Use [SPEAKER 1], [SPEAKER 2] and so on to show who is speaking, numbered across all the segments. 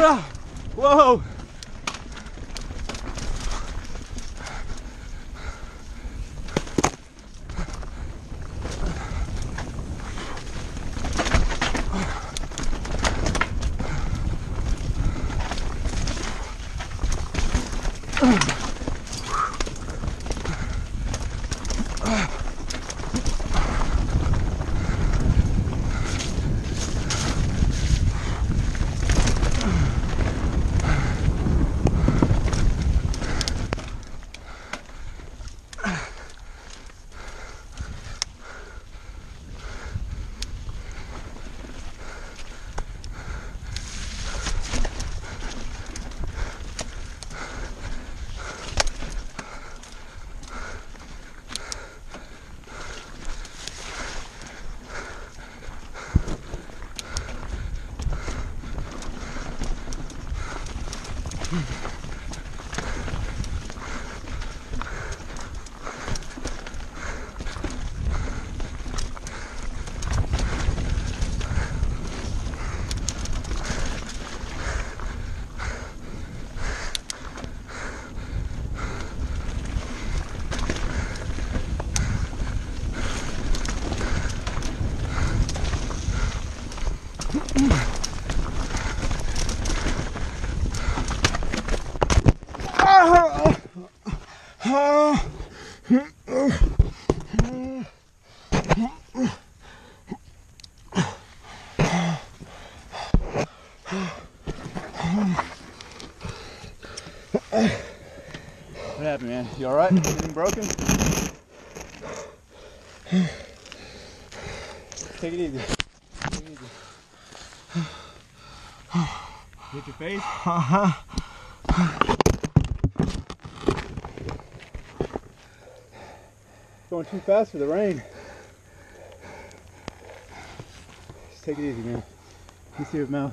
[SPEAKER 1] Whoa! Mm-hmm. What happened, man? You all right? Anything broken? Take it easy. Take it easy. Hit your face. Uh-huh. Going too fast for the rain. Just take it easy, man. You can see your mouth.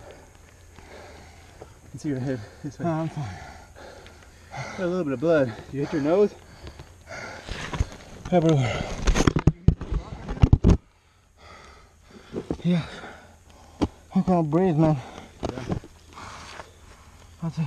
[SPEAKER 1] You can see your head. This way.
[SPEAKER 2] I'm fine.
[SPEAKER 1] Got a little bit of blood. You hit your nose?
[SPEAKER 2] Everywhere. Yeah. I can't breathe, man.
[SPEAKER 1] Yeah.
[SPEAKER 2] That's it.